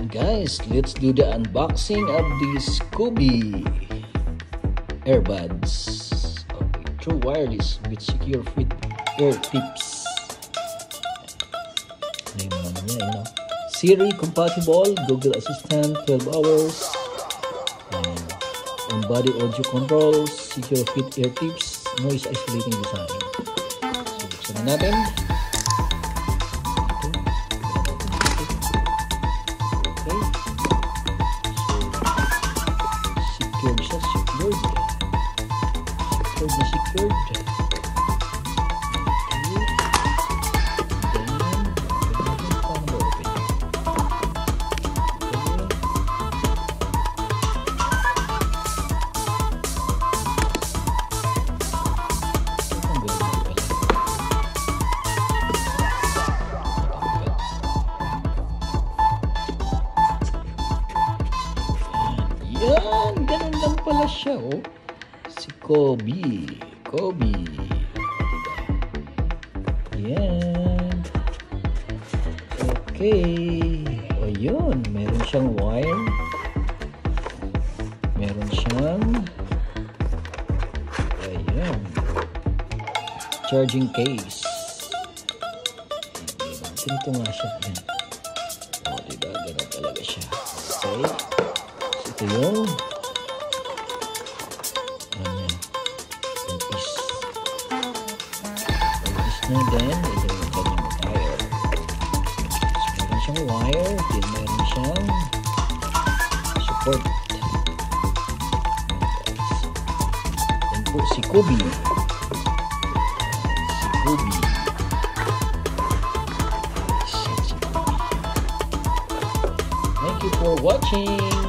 guys, let's do the unboxing of the Scooby earbuds. Okay, true wireless with secure fit ear tips. Niya, you know? Siri compatible, Google Assistant 12 hours, and on-body audio controls, secure fit ear tips, noise isolating design. So, natin. Pala. Yan, ganun lang pala siya, oh. Si Kobe. Kobe. Yan. Okay. O yun, meron siyang wire. Meron siyang ayan. Charging case. Diba? Ganito nga siya. O, diba? Ganun talaga siya. Okay. So, ito yung then is dimension wire. Then wire, dimension support. Then put si Kobe. Si Kobe. Thank you for watching.